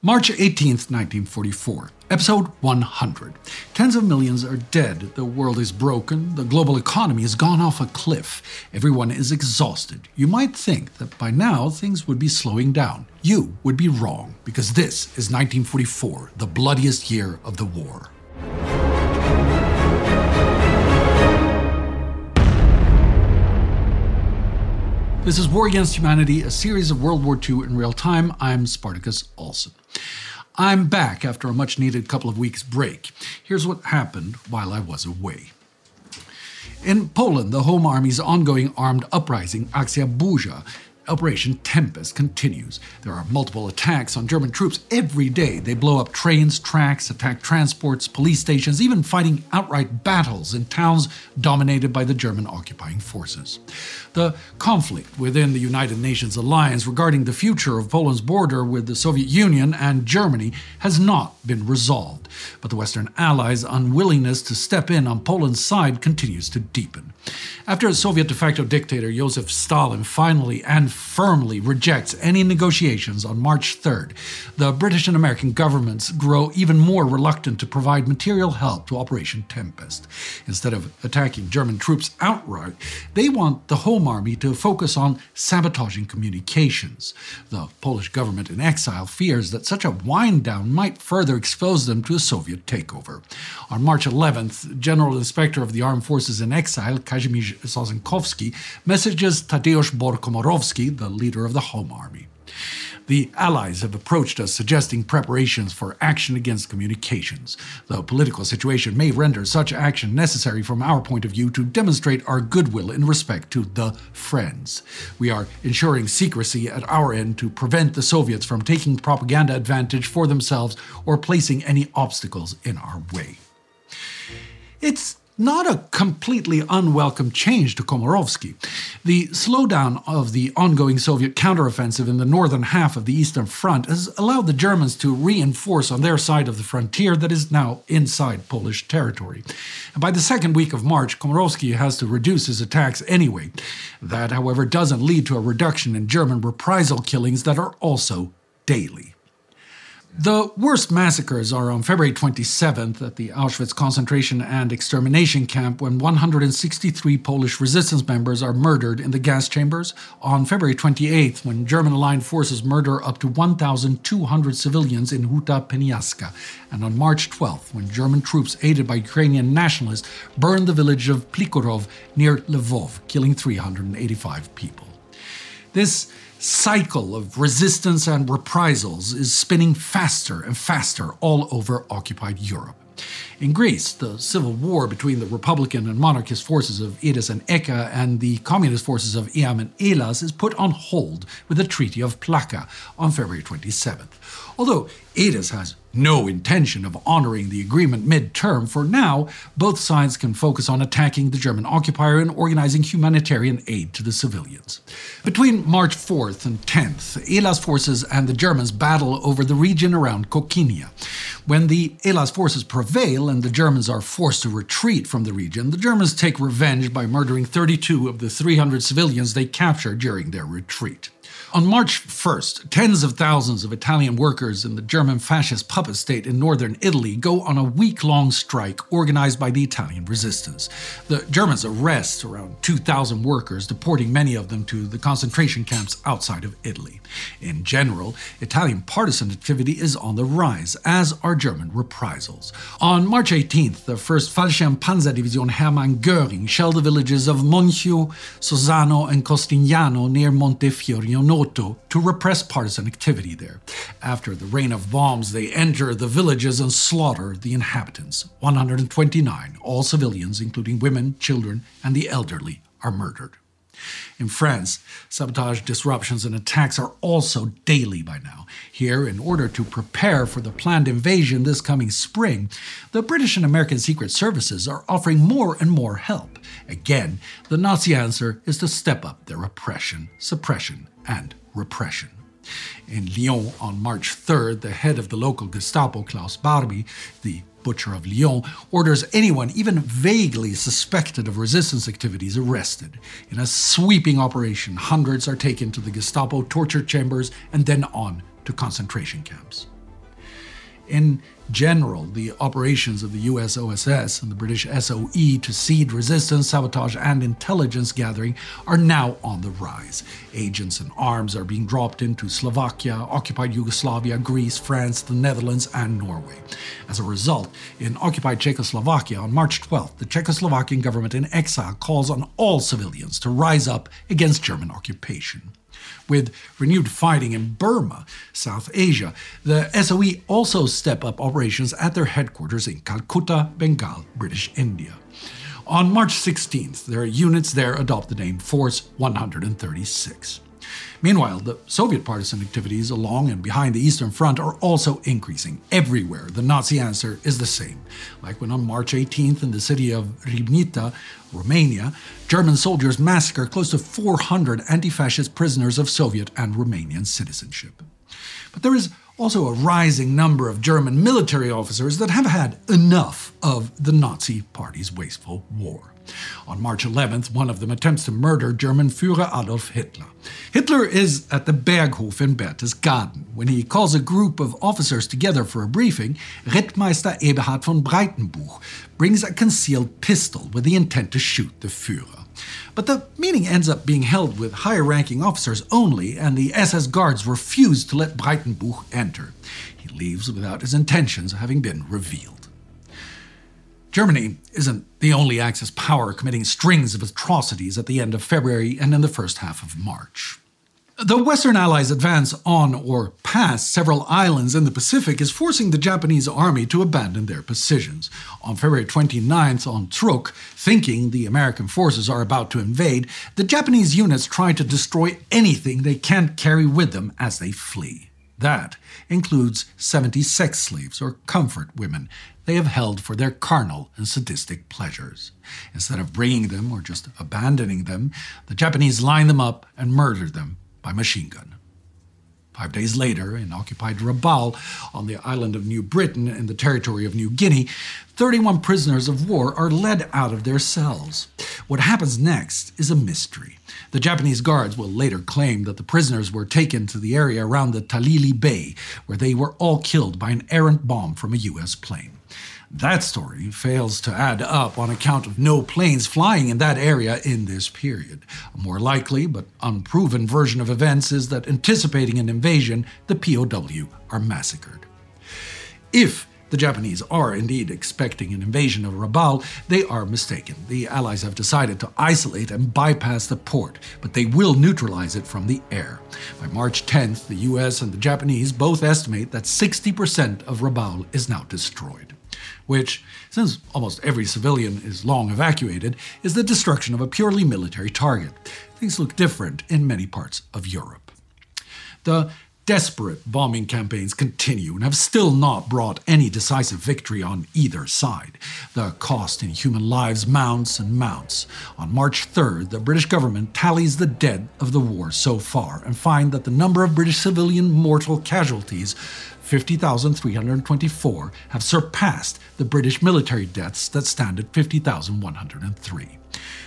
March 18th, 1944. Episode 100. Tens of millions are dead. The world is broken. The global economy has gone off a cliff. Everyone is exhausted. You might think that by now things would be slowing down. You would be wrong, because this is 1944, the bloodiest year of the war. This is War Against Humanity, a series of World War II in real time. I'm Spartacus Olsson. I'm back after a much needed couple of weeks break. Here's what happened while I was away. In Poland, the Home Army's ongoing armed uprising, Akcja Burza, Operation Tempest continues. There are multiple attacks on German troops every day. They blow up trains, tracks, attack transports, police stations, even fighting outright battles in towns dominated by the German occupying forces. The conflict within the United Nations alliance regarding the future of Poland's border with the Soviet Union and Germany has not been resolved, but the Western Allies' unwillingness to step in on Poland's side continues to deepen. After Soviet de facto dictator Joseph Stalin finally and firmly rejects any negotiations on March 3rd, the British and American governments grow even more reluctant to provide material help to Operation Tempest. Instead of attacking German troops outright, they want the Home Army to focus on sabotaging communications. The Polish government in exile fears that such a wind down might further expose them to a Soviet takeover. On March 11th, General Inspector of the Armed Forces in exile, Kazimierz Sosnkowski, messages Tadeusz The leader of the Home Army. The Allies have approached us suggesting preparations for action against communications. The political situation may render such action necessary from our point of view to demonstrate our goodwill in respect to the Friends. We are ensuring secrecy at our end to prevent the Soviets from taking propaganda advantage for themselves or placing any obstacles in our way. It's not a completely unwelcome change to Komorowski. The slowdown of the ongoing Soviet counteroffensive in the northern half of the Eastern Front has allowed the Germans to reinforce on their side of the frontier that is now inside Polish territory. By the second week of March, Komorowski has to reduce his attacks anyway. That, however, doesn't lead to a reduction in German reprisal killings that are also daily. The worst massacres are on February 27th at the Auschwitz concentration and extermination camp when 163 Polish resistance members are murdered in the gas chambers, on February 28th when German aligned forces murder up to 1,200 civilians in Huta Pieniacka, and on March 12th when German troops aided by Ukrainian nationalists burned the village of Plikorov near Lvov, killing 385 people. This cycle of resistance and reprisals is spinning faster and faster all over occupied Europe. In Greece, the civil war between the Republican and monarchist forces of EDES and EKKA and the communist forces of EAM and Elas is put on hold with the Treaty of Plaka on February 27th. Although EDES has no intention of honoring the agreement mid-term. For now, both sides can focus on attacking the German occupier and organizing humanitarian aid to the civilians. Between March 4th and 10th, Elas forces and the Germans battle over the region around Kokinia. When the Elas forces prevail and the Germans are forced to retreat from the region, the Germans take revenge by murdering 32 of the 300 civilians they captured during their retreat. On March 1st, tens of thousands of Italian workers in the German fascist puppet state in northern Italy go on a week long strike organized by the Italian resistance. The Germans arrest around 2,000 workers, deporting many of them to the concentration camps outside of Italy. In general, Italian partisan activity is on the rise, as are German reprisals. On March 18th, the 1st Fallschirm Panzerdivision Hermann Göring shelled the villages of Monchio, Susano, and Costrignano near Montefiore Noto to repress partisan activity there. After the rain of bombs, they enter the villages and slaughter the inhabitants. 129, all civilians, including women, children, and the elderly, are murdered. In France, sabotage, disruptions, and attacks are also daily by now. Here, in order to prepare for the planned invasion this coming spring, the British and American Secret Services are offering more and more help. Again, the Nazi answer is to step up their oppression, suppression, and repression. In Lyon on March 3rd, the head of the local Gestapo, Klaus Barbie, the butcher of Lyon, orders anyone even vaguely suspected of resistance activities arrested. In a sweeping operation, hundreds are taken to the Gestapo torture chambers and then on to concentration camps. In general, the operations of the US OSS and the British SOE to seed resistance, sabotage, and intelligence gathering are now on the rise. Agents and arms are being dropped into Slovakia, occupied Yugoslavia, Greece, France, the Netherlands, and Norway. As a result, in occupied Czechoslovakia on March 12th, the Czechoslovakian government in exile calls on all civilians to rise up against German occupation. With renewed fighting in Burma, South Asia, the SOE also step up operations at their headquarters in Calcutta, Bengal, British India. On March 16th, their units there adopt the name Force 136. Meanwhile, the Soviet partisan activities along and behind the Eastern Front are also increasing. Everywhere, the Nazi answer is the same. Like when on March 18th in the city of Ribnita, Romania, German soldiers massacre close to 400 anti fascist prisoners of Soviet and Romanian citizenship. But there is also a rising number of German military officers that have had enough of the Nazi Party's wasteful war. On March 11th, one of them attempts to murder German Führer Adolf Hitler. Hitler is at the Berghof in Berchtesgaden. When he calls a group of officers together for a briefing, Rittmeister Eberhard von Breitenbuch brings a concealed pistol with the intent to shoot the Führer. But the meeting ends up being held with higher ranking officers only, and the SS guards refuse to let Breitenbuch enter. He leaves without his intentions having been revealed. Germany isn't the only Axis power committing strings of atrocities at the end of February and in the first half of March. The Western Allies' advance on or past several islands in the Pacific is forcing the Japanese army to abandon their positions. On February 29th, on Truk, thinking the American forces are about to invade, the Japanese units try to destroy anything they can't carry with them as they flee. That includes 76 slaves or comfort women they have held for their carnal and sadistic pleasures. Instead of bringing them or just abandoning them, the Japanese line them up and murder them by machine gun. Five days later, in occupied Rabaul, on the island of New Britain in the territory of New Guinea, 31 prisoners of war are led out of their cells. What happens next is a mystery. The Japanese guards will later claim that the prisoners were taken to the area around the Talili Bay, where they were all killed by an errant bomb from a U.S. plane. That story fails to add up on account of no planes flying in that area in this period. A more likely but unproven version of events is that anticipating an invasion, the POW are massacred. If the Japanese are indeed expecting an invasion of Rabaul. They are mistaken. The Allies have decided to isolate and bypass the port, but they will neutralize it from the air. By March 10th, the US and the Japanese both estimate that 60% of Rabaul is now destroyed which, since almost every civilian is long evacuated, is the destruction of a purely military target. Things look different in many parts of Europe. The desperate bombing campaigns continue and have still not brought any decisive victory on either side. The cost in human lives mounts and mounts. On March 3rd, the British government tallies the dead of the war so far and find that the number of British civilian mortal casualties 50,324 have surpassed the British military deaths that stand at 50,103.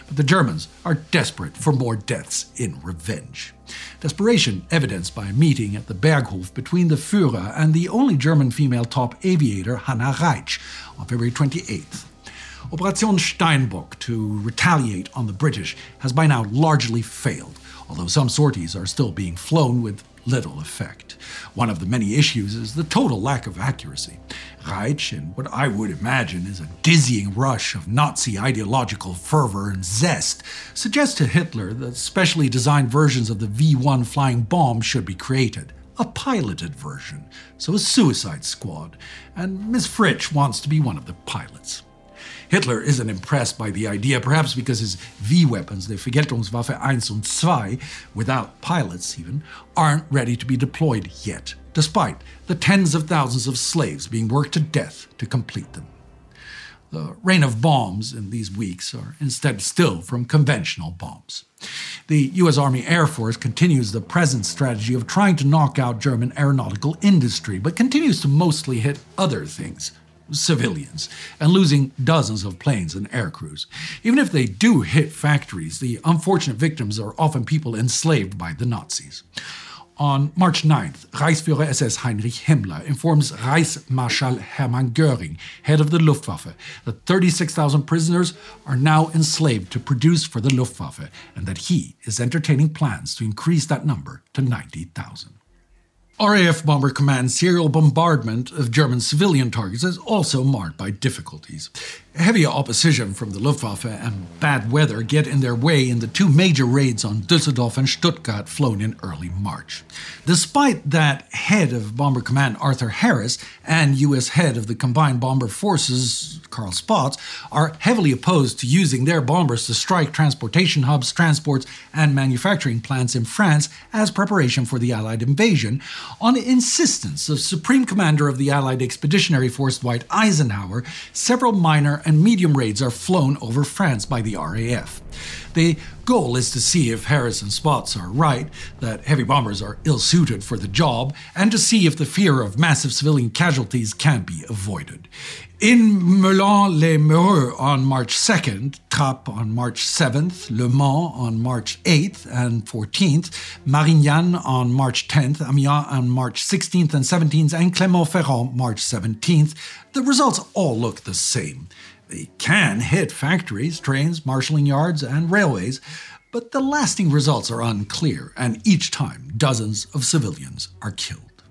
But the Germans are desperate for more deaths in revenge. Desperation evidenced by a meeting at the Berghof between the Führer and the only German female top aviator Hanna Reitsch on February 28th. Operation Steinbock to retaliate on the British has by now largely failed, although some sorties are still being flown with little effect. One of the many issues is the total lack of accuracy. Reitsch, in what I would imagine is a dizzying rush of Nazi ideological fervor and zest, suggests to Hitler that specially designed versions of the V 1 flying bomb should be created. A piloted version, so a suicide squad, and Miss Reitsch wants to be one of the pilots. Hitler isn't impressed by the idea, perhaps because his V weapons, the Vergeltungswaffe 1 und 2, without pilots even, aren't ready to be deployed yet, despite the tens of thousands of slaves being worked to death to complete them. The rain of bombs in these weeks are instead still from conventional bombs. The U.S. Army Air Force continues the present strategy of trying to knock out German aeronautical industry, but continues to mostly hit other things civilians and losing dozens of planes and air crews. Even if they do hit factories, the unfortunate victims are often people enslaved by the Nazis. On March 9th, Reichsführer SS Heinrich Himmler informs Reichsmarschall Hermann Göring, head of the Luftwaffe, that 36,000 prisoners are now enslaved to produce for the Luftwaffe and that he is entertaining plans to increase that number to 90,000. RAF Bomber Command's serial bombardment of German civilian targets is also marked by difficulties. Heavy opposition from the Luftwaffe and bad weather get in their way in the two major raids on Düsseldorf and Stuttgart flown in early March. Despite that, head of Bomber Command Arthur Harris and U.S. head of the Combined Bomber Forces Carl Spaatz are heavily opposed to using their bombers to strike transportation hubs, transports, and manufacturing plants in France as preparation for the Allied invasion, on insistence of Supreme Commander of the Allied Expeditionary Force Dwight Eisenhower, several minor and medium raids are flown over France by the RAF. The goal is to see if Harris and Spaatz are right, that heavy bombers are ill suited for the job, and to see if the fear of massive civilian casualties can be avoided. In Meulan-les-Mureaux on March 2nd, Trappes on March 7th, Le Mans on March 8th and 14th, Marignan on March 10th, Amiens on March 16th and 17th, and Clermont-Ferrand March 17th, the results all look the same. They can hit factories, trains, marshalling yards, and railways, but the lasting results are unclear, and each time dozens of civilians are killed.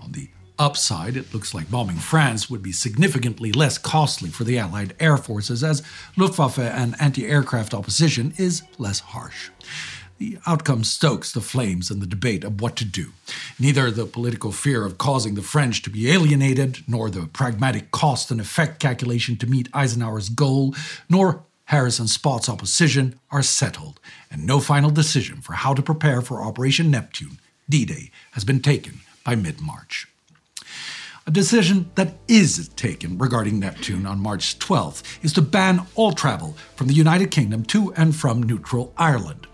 On the upside, it looks like bombing France would be significantly less costly for the Allied air forces, as Luftwaffe and anti aircraft opposition is less harsh. The outcome stokes the flames in the debate of what to do. Neither the political fear of causing the French to be alienated, nor the pragmatic cost and effect calculation to meet Eisenhower's goal, nor Harris and Spaatz' opposition are settled, and no final decision for how to prepare for Operation Neptune, D Day, has been taken by mid March. A decision that is taken regarding Neptune on March 12th is to ban all travel from the United Kingdom to and from neutral Ireland.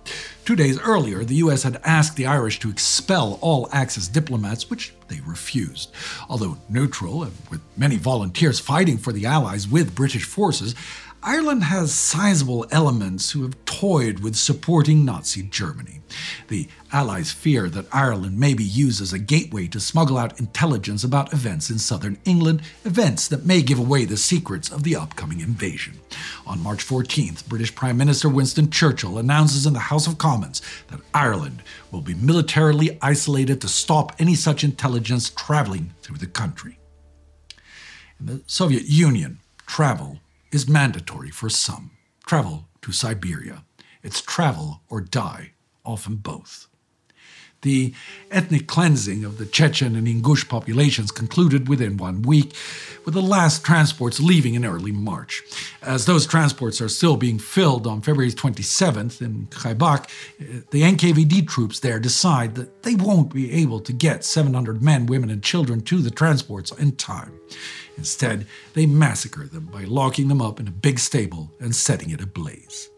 Two days earlier, the US had asked the Irish to expel all Axis diplomats, which they refused. Although neutral, and with many volunteers fighting for the Allies with British forces, Ireland has sizable elements who have toyed with supporting Nazi Germany. The Allies fear that Ireland may be used as a gateway to smuggle out intelligence about events in southern England, events that may give away the secrets of the upcoming invasion. On March 14th, British Prime Minister Winston Churchill announces in the House of Commons that Ireland will be militarily isolated to stop any such intelligence traveling through the country. In the Soviet Union, travel is mandatory for some. Travel to Siberia. It's travel or die, often both. The ethnic cleansing of the Chechen and Ingush populations concluded within one week, with the last transports leaving in early March. As those transports are still being filled on February 27th in Khaibakh, eh, the NKVD troops there decide that they won't be able to get 700 men, women, and children to the transports in time. Instead, they massacre them by locking them up in a big stable and setting it ablaze.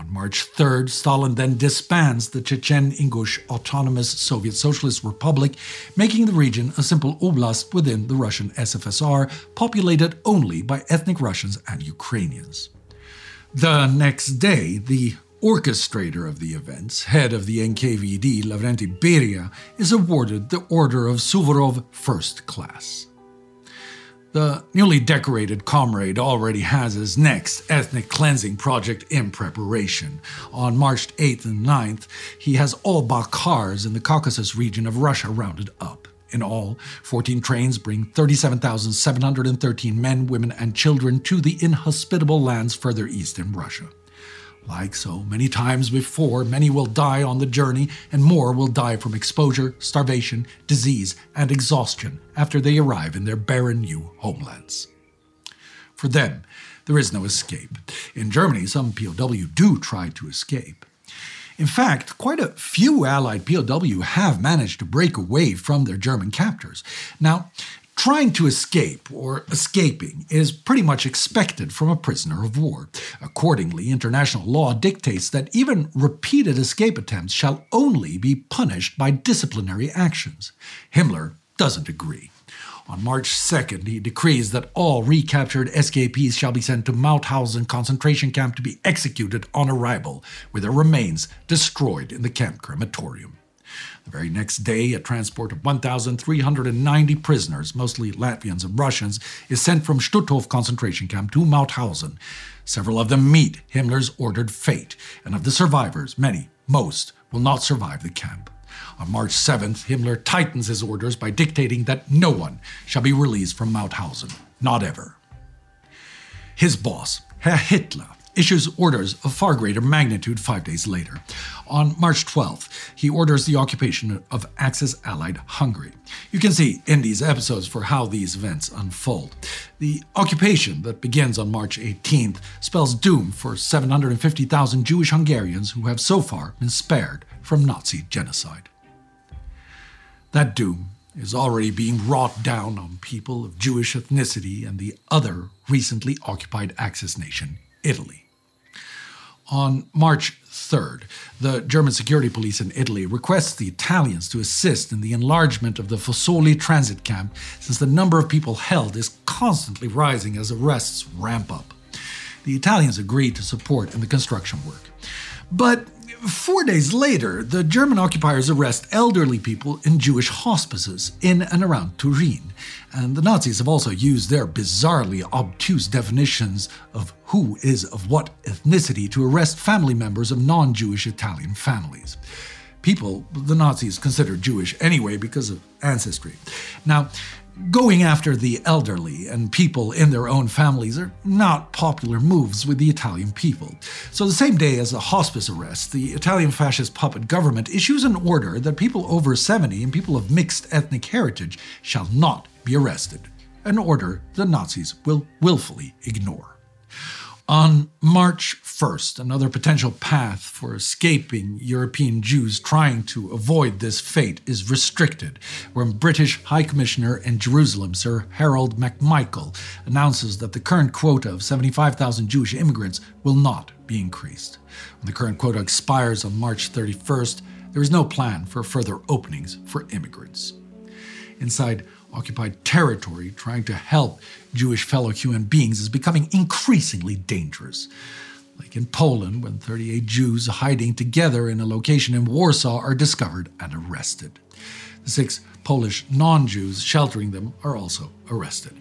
On March 3rd, Stalin then disbands the Chechen Ingush Autonomous Soviet Socialist Republic, making the region a simple oblast within the Russian SFSR, populated only by ethnic Russians and Ukrainians. The next day, the orchestrator of the events, head of the NKVD, Lavrenti Beria, is awarded the Order of Suvorov First Class. The newly decorated comrade already has his next ethnic cleansing project in preparation. On March 8th and 9th, he has all Balkars in the Caucasus region of Russia rounded up. In all, 14 trains bring 37,713 men, women, and children to the inhospitable lands further east in Russia. Like so many times before, many will die on the journey, and more will die from exposure, starvation, disease, and exhaustion after they arrive in their barren new homelands. For them, there is no escape. In Germany, some POW do try to escape. In fact, quite a few Allied POW have managed to break away from their German captors. Now, Trying to escape or escaping is pretty much expected from a prisoner of war. Accordingly, international law dictates that even repeated escape attempts shall only be punished by disciplinary actions. Himmler doesn't agree. On March 2nd, he decrees that all recaptured escapees shall be sent to Mauthausen concentration camp to be executed on arrival, with their remains destroyed in the camp crematorium. The very next day, a transport of 1,390 prisoners, mostly Latvians and Russians, is sent from Stutthof concentration camp to Mauthausen. Several of them meet Himmler's ordered fate, and of the survivors, many, most, will not survive the camp. On March 7th, Himmler tightens his orders by dictating that no one shall be released from Mauthausen, not ever. His boss, Herr Hitler, issues orders of far greater magnitude five days later. On March 12th, he orders the occupation of Axis allied Hungary. You can see in these episodes for how these events unfold. The occupation that begins on March 18th spells doom for 750,000 Jewish Hungarians who have so far been spared from Nazi genocide. That doom is already being wrought down on people of Jewish ethnicity and the other recently occupied Axis nation, Italy. On March 3rd, the German security police in Italy requests the Italians to assist in the enlargement of the Fossoli transit camp since the number of people held is constantly rising as arrests ramp up. The Italians agree to support in the construction work. But Four days later, the German occupiers arrest elderly people in Jewish hospices in and around Turin. And the Nazis have also used their bizarrely obtuse definitions of who is of what ethnicity to arrest family members of non Jewish Italian families. People the Nazis considered Jewish anyway because of ancestry. Now, Going after the elderly and people in their own families are not popular moves with the Italian people. So, the same day as the hospice arrest, the Italian fascist puppet government issues an order that people over 70 and people of mixed ethnic heritage shall not be arrested, an order the Nazis will willfully ignore. On March 1st, another potential path for escaping European Jews trying to avoid this fate is restricted when British High Commissioner in Jerusalem, Sir Harold MacMichael, announces that the current quota of 75,000 Jewish immigrants will not be increased. When the current quota expires on March 31st, there is no plan for further openings for immigrants. Inside occupied territory trying to help Jewish fellow human beings is becoming increasingly dangerous. Like in Poland, when 38 Jews hiding together in a location in Warsaw are discovered and arrested. The six Polish non Jews sheltering them are also arrested.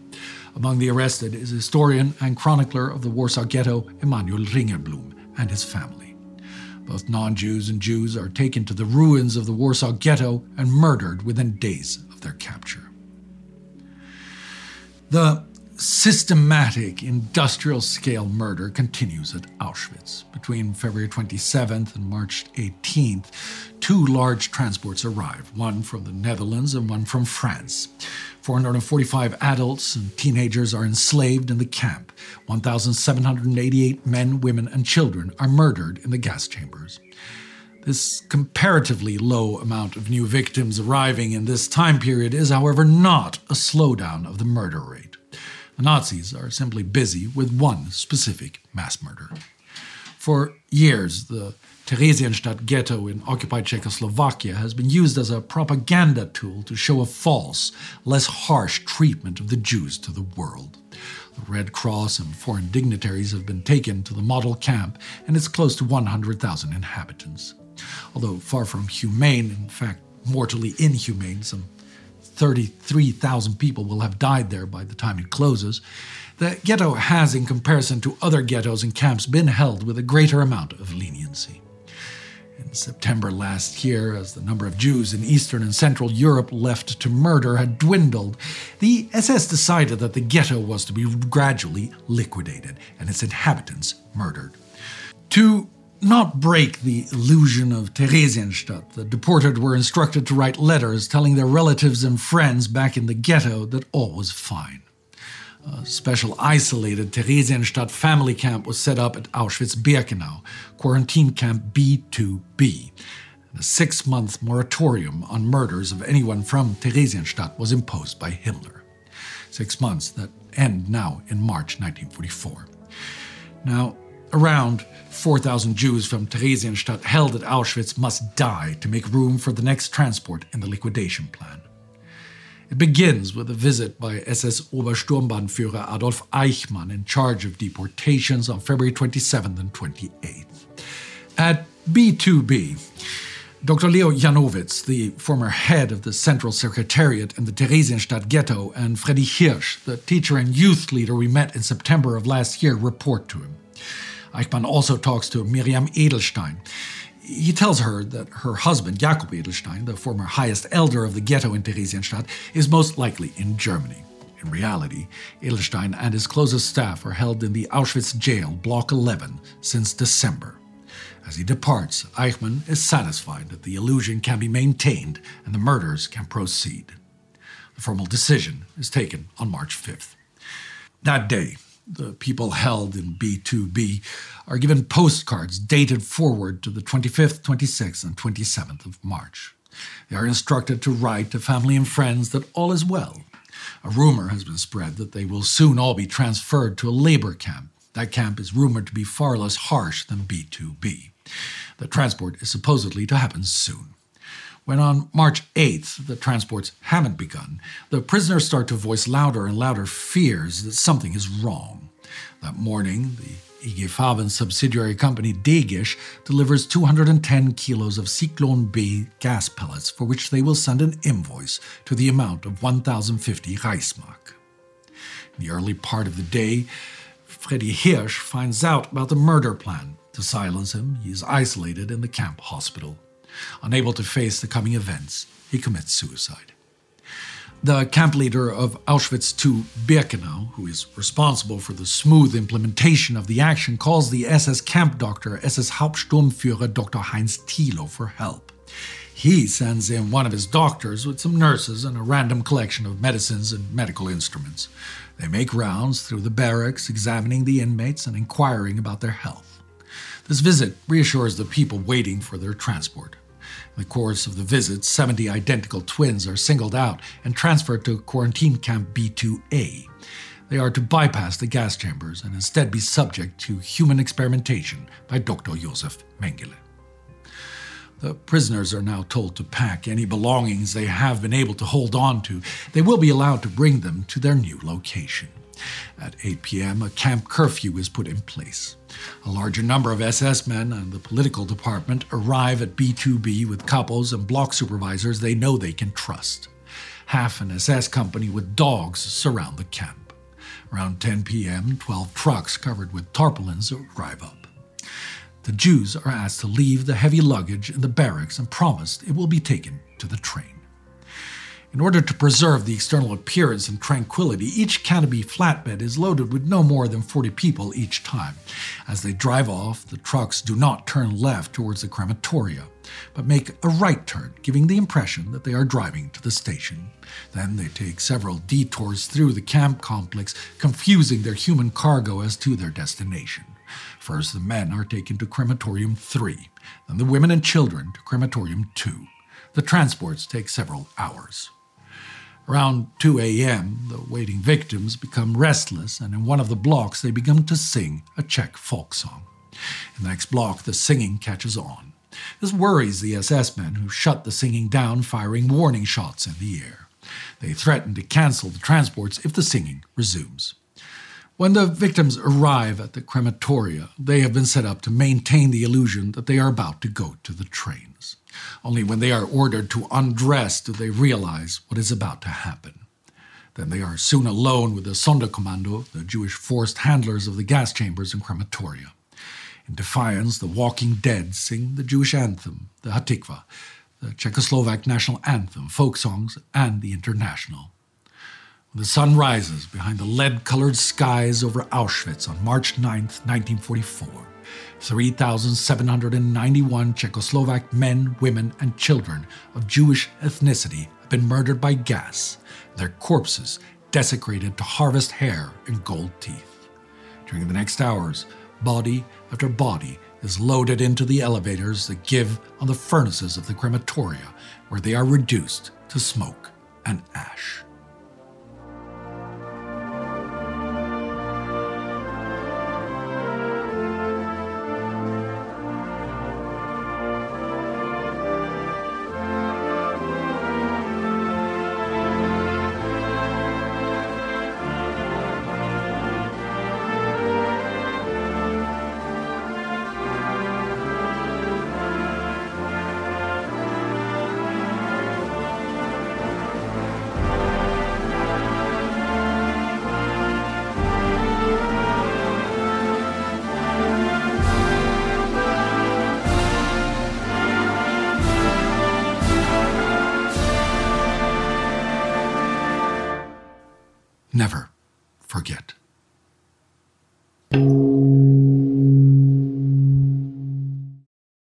Among the arrested is historian and chronicler of the Warsaw Ghetto, Emanuel Ringelblum, and his family. Both non Jews and Jews are taken to the ruins of the Warsaw Ghetto and murdered within days of their capture. The systematic industrial scale murder continues at Auschwitz. Between February 27th and March 18th, two large transports arrive, one from the Netherlands and one from France. 445 adults and teenagers are enslaved in the camp. 1,788 men, women, and children are murdered in the gas chambers. This comparatively low amount of new victims arriving in this time period is, however, not a slowdown of the murder rate. The Nazis are simply busy with one specific mass murder. For years, the Theresienstadt ghetto in occupied Czechoslovakia has been used as a propaganda tool to show a false, less harsh treatment of the Jews to the world. The Red Cross and foreign dignitaries have been taken to the model camp, and it's close to 100,000 inhabitants although far from humane, in fact, mortally inhumane. Some 33,000 people will have died there by the time it closes. The ghetto has, in comparison to other ghettos and camps, been held with a greater amount of leniency. In September last year, as the number of Jews in Eastern and Central Europe left to murder had dwindled, the SS decided that the ghetto was to be gradually liquidated and its inhabitants murdered. To not break the illusion of Theresienstadt. The deported were instructed to write letters telling their relatives and friends back in the ghetto that all was fine. A special isolated Theresienstadt family camp was set up at Auschwitz-Birkenau, quarantine camp B2B. a six month moratorium on murders of anyone from Theresienstadt was imposed by Himmler. Six months that end now in March 1944. Now, around 4,000 Jews from Theresienstadt held at Auschwitz must die to make room for the next transport in the liquidation plan. It begins with a visit by SS Obersturmbannführer Adolf Eichmann in charge of deportations on February 27th and 28th. At B2B, Dr. Leo Janowitz, the former head of the Central Secretariat in the Theresienstadt ghetto, and Freddy Hirsch, the teacher and youth leader we met in September of last year, report to him. Eichmann also talks to Miriam Edelstein. He tells her that her husband, Jakob Edelstein, the former highest elder of the ghetto in Theresienstadt, is most likely in Germany. In reality, Edelstein and his closest staff are held in the Auschwitz jail, Block 11, since December. As he departs, Eichmann is satisfied that the illusion can be maintained and the murders can proceed. The formal decision is taken on March 5th. That day, the people held in B2B are given postcards dated forward to the 25th, 26th, and 27th of March. They are instructed to write to family and friends that all is well. A rumor has been spread that they will soon all be transferred to a labor camp. That camp is rumored to be far less harsh than B2B. The transport is supposedly to happen soon. When on March 8th the transports haven't begun, the prisoners start to voice louder and louder fears that something is wrong. That morning, the IG Farben subsidiary company Degesch delivers 210 kilos of Zyklon B gas pellets for which they will send an invoice to the amount of 1,050 Reichsmark. In the early part of the day, Freddy Hirsch finds out about the murder plan. To silence him, he is isolated in the camp hospital. Unable to face the coming events, he commits suicide. The camp leader of Auschwitz II, Birkenau, who is responsible for the smooth implementation of the action, calls the SS camp doctor, SS Hauptsturmführer Dr. Heinz Thilo, for help. He sends in one of his doctors with some nurses and a random collection of medicines and medical instruments. They make rounds through the barracks, examining the inmates and inquiring about their health. This visit reassures the people waiting for their transport. The course of the visit, 70 identical twins are singled out and transferred to quarantine camp B2A. They are to bypass the gas chambers and instead be subject to human experimentation by Dr. Josef Mengele. The prisoners are now told to pack any belongings they have been able to hold on to. They will be allowed to bring them to their new location. At 8 p.m., a camp curfew is put in place. A larger number of SS men and the political department arrive at B2B with capos and block supervisors they know they can trust. Half an SS company with dogs surround the camp. Around 10 p.m., 12 trucks covered with tarpaulins arrive up. The Jews are asked to leave the heavy luggage in the barracks and promised it will be taken to the train. In order to preserve the external appearance and tranquility, each canopy flatbed is loaded with no more than 40 people each time. As they drive off, the trucks do not turn left towards the crematoria, but make a right turn, giving the impression that they are driving to the station. Then they take several detours through the camp complex, confusing their human cargo as to their destination. First, the men are taken to crematorium 3, then the women and children to crematorium 2. The transports take several hours. Around 2 a.m., the waiting victims become restless, and in one of the blocks, they begin to sing a Czech folk song. In the next block, the singing catches on. This worries the SS men, who shut the singing down, firing warning shots in the air. They threaten to cancel the transports if the singing resumes. When the victims arrive at the crematoria, they have been set up to maintain the illusion that they are about to go to the trains. Only when they are ordered to undress do they realize what is about to happen. Then they are soon alone with the Sonderkommando, the Jewish forced handlers of the gas chambers and crematoria. In defiance, the walking dead sing the Jewish anthem, the Hatikva, the Czechoslovak national anthem, folk songs, and the international. When the sun rises behind the lead colored skies over Auschwitz on March 9, 1944, 3,791 Czechoslovak men, women, and children of Jewish ethnicity have been murdered by gas, their corpses desecrated to harvest hair and gold teeth. During the next hours, body after body is loaded into the elevators that give on the furnaces of the crematoria, where they are reduced to smoke and ash.